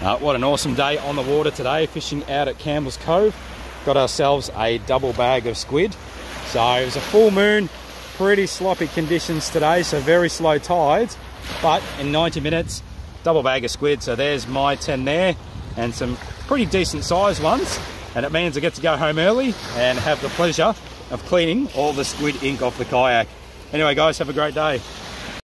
Uh, what an awesome day on the water today, fishing out at Campbell's Cove. Got ourselves a double bag of squid. So it was a full moon, pretty sloppy conditions today, so very slow tides. But in 90 minutes, double bag of squid. So there's my 10 there and some pretty decent sized ones. And it means I get to go home early and have the pleasure of cleaning all the squid ink off the kayak. Anyway, guys, have a great day.